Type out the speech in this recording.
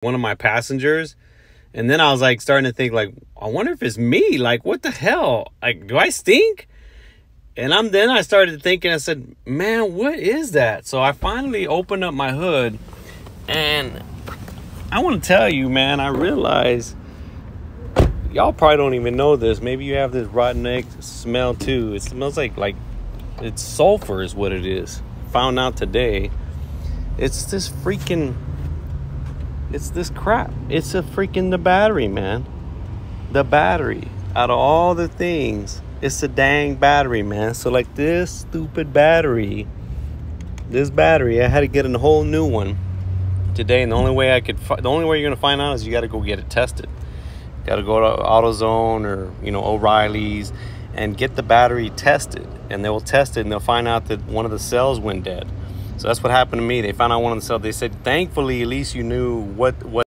one of my passengers. And then I was like starting to think like, I wonder if it's me. Like, what the hell? Like, do I stink? And I'm then I started thinking, I said, man, what is that? So I finally opened up my hood and I want to tell you, man, I realize y'all probably don't even know this. Maybe you have this rotten egg smell too. It smells like like it's sulfur is what it is. Found out today. It's this freaking it's this crap. It's a freaking the battery, man. The battery. Out of all the things, it's the dang battery, man. So like this stupid battery, this battery, I had to get a whole new one today, and the only way I could, the only way you're gonna find out is you got to go get it tested. Got to go to AutoZone or you know O'Reilly's and get the battery tested, and they will test it, and they'll find out that one of the cells went dead. So that's what happened to me. They found out one of the cells. They said, thankfully, at least you knew what what